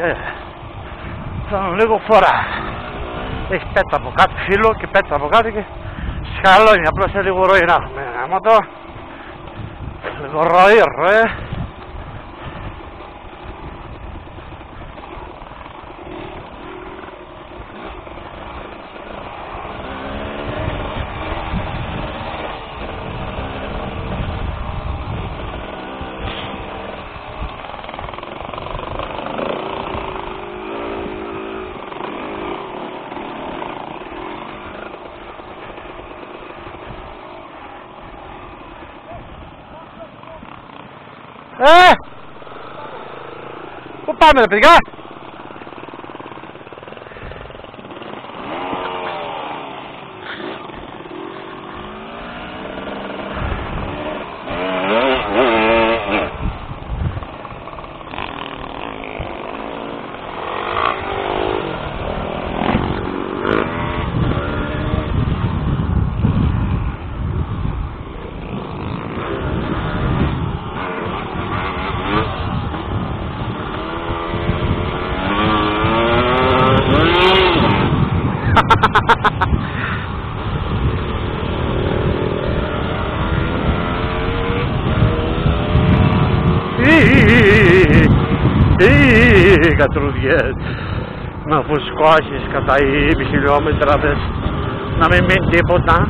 Ε, Ήταν λίγο φορά. Έχει πέτσα από κάτω, φύλλο και πέτσα από κάτω και σκαλώνει. Απλώς σε λίγο ροή να έχουμε. Άμα το λίγο ροή, ροή. É! O Palmeiras brigar? Παιδιά! Τι κατρουδιές να φουσκώσεις κατά 20 χιλιόμετρα δες να μην μείνει τίποτα